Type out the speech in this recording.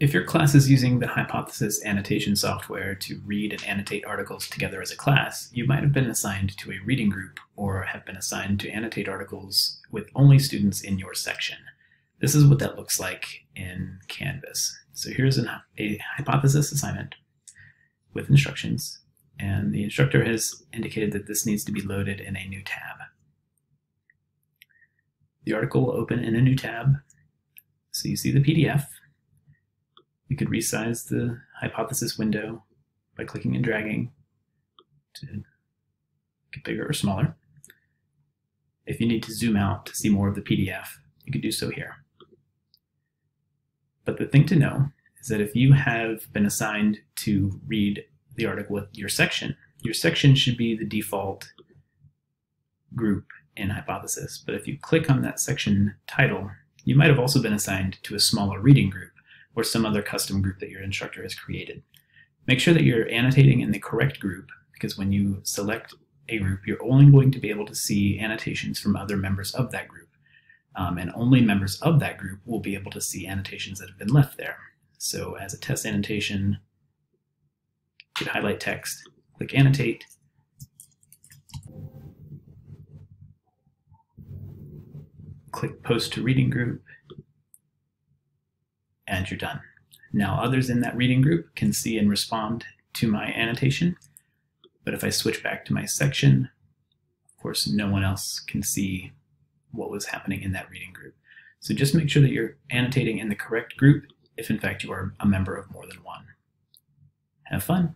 If your class is using the Hypothesis annotation software to read and annotate articles together as a class, you might have been assigned to a reading group or have been assigned to annotate articles with only students in your section. This is what that looks like in Canvas. So here's an, a hypothesis assignment with instructions, and the instructor has indicated that this needs to be loaded in a new tab. The article will open in a new tab, so you see the PDF, you could resize the hypothesis window by clicking and dragging to get bigger or smaller. If you need to zoom out to see more of the PDF, you could do so here. But the thing to know is that if you have been assigned to read the article with your section, your section should be the default group in Hypothesis. But if you click on that section title, you might have also been assigned to a smaller reading group or some other custom group that your instructor has created. Make sure that you're annotating in the correct group because when you select a group, you're only going to be able to see annotations from other members of that group. Um, and only members of that group will be able to see annotations that have been left there. So as a test annotation, you could highlight text, click annotate, click post to reading group, and you're done. Now others in that reading group can see and respond to my annotation, but if I switch back to my section, of course no one else can see what was happening in that reading group. So just make sure that you're annotating in the correct group if in fact you are a member of more than one. Have fun!